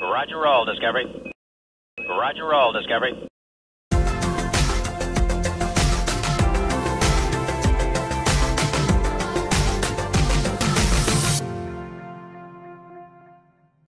Roger roll, Discovery. Roger roll, Discovery.